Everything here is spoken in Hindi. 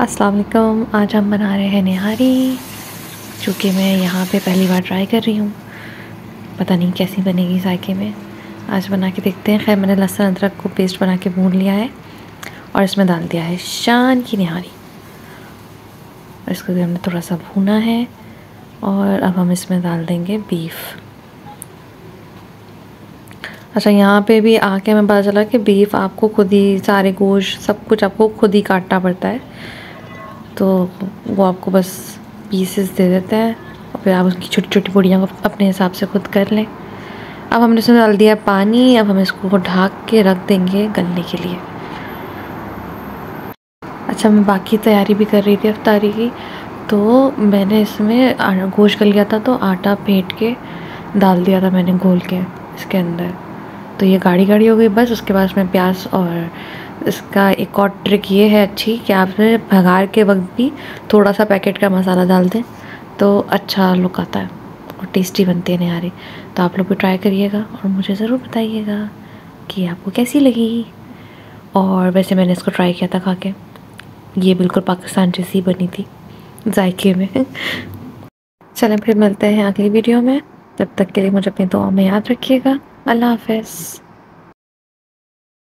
अस्सलाम वालेकुम आज हम बना रहे हैं निहारी चूँकि मैं यहाँ पे पहली बार ट्राई कर रही हूँ। पता नहीं कैसी बनेगी जायके में। आज बना के देखते हैं। खैर, मैंने लहसुन, अदरक को पेस्ट बना के भून लिया है और इसमें डाल दिया है शान की निहारी। और इसको भी हमने थोड़ा सा भूना है और अब हम इसमें डाल देंगे बीफ अच्छा यहाँ पे भी आके मैं पता चला कि बीफ आपको खुद ही सारे गोश्त, सब कुछ आपको खुद ही काटना पड़ता है। तो वो आपको बस पीसेस दे देता है और फिर आप उसकी छोटी छोटी पूड़ियाँ को अपने हिसाब से खुद कर लें। अब हमने इसमें डाल दिया पानी, अब हम इसको ढाक के रख देंगे गलने के लिए। अच्छा मैं बाकी तैयारी भी कर रही थी अफ्तारी की तो मैंने इसमें गोश्त गल गया था तो आटा फेंट के डाल दिया था मैंने घोल के इसके अंदर। तो ये गाढ़ी गाढ़ी हो गई बस, उसके बाद उसमें प्याज और इसका एक और ट्रिक ये है अच्छी कि आप भगार के वक्त भी थोड़ा सा पैकेट का मसाला डाल दें तो अच्छा लुक आता है और टेस्टी बनती है निहारी तो आप लोग भी ट्राई करिएगा और मुझे ज़रूर बताइएगा कि आपको कैसी लगी। और वैसे मैंने इसको ट्राई किया था खा के। ये बिल्कुल पाकिस्तान जैसी बनी थी, जायके में। चलें फिर मिलते हैं अगली वीडियो में। तब तक के लिए मुझे अपनी दुआ में याद रखिएगा। अल्लाह हाफ़